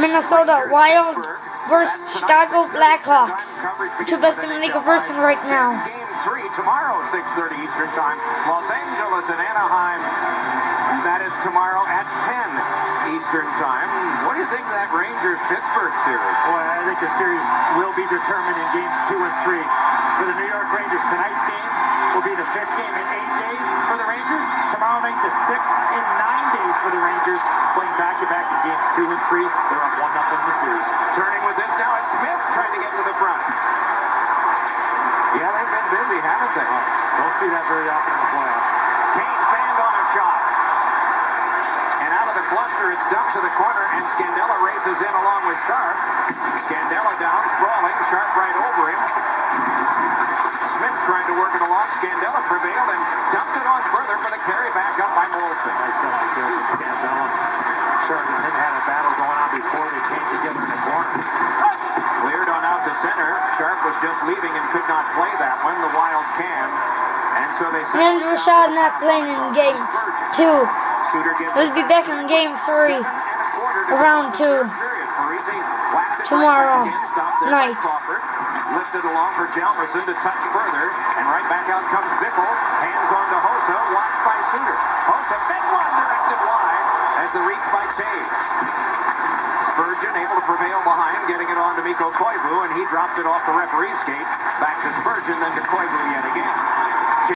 Minnesota Wild versus Chicago Blackhawks. Two best in the league versus right now. Game three tomorrow, 6:30 Eastern Time. Los Angeles and Anaheim. That is tomorrow at 10 Eastern Time. What do you think of that Rangers Pittsburgh series? Boy, I think the series will be determined in games two and three. For the New York Rangers, tonight's game will be the fifth game in eight days for the Rangers. Tomorrow night, the sixth in nine days for the Rangers, playing back-to-back in games two and three. They're up one nothing in the series. Turning with this now is Smith trying to get to the front. Yeah, they've been busy, haven't they? Don't see that very often in the playoffs. Kane fanned on a shot. And out of the cluster, it's dumped to the corner, and Scandella races in along with Sharp. Scandella down, sprawling, Sharp right over him. Smith trying to work it along. Scandella prevailed and dumped it on further for the carry back up by Moulson. Nice upfield from Scandella. Sharp and him had a battle going on before they came together in the corner. Cleared on out to Sharp was just leaving and could not play that one. The Wild can. And so they sent Men's Rashad not playing in game two. He'll be back in game three. Round go in the two. third period. Parise whacked it Tomorrow right back again, stopped there by night. Lifted along for Hjalmarsson to touch further. And right back out comes Bickell. Hands on to Hossa. Watched by Suter. Hossa big one directed wide as the reach by Toews. Behind, getting it on to Mikko Koivu, and he dropped it off the referee's skate. Back to Spurgeon, then to Koivu yet again.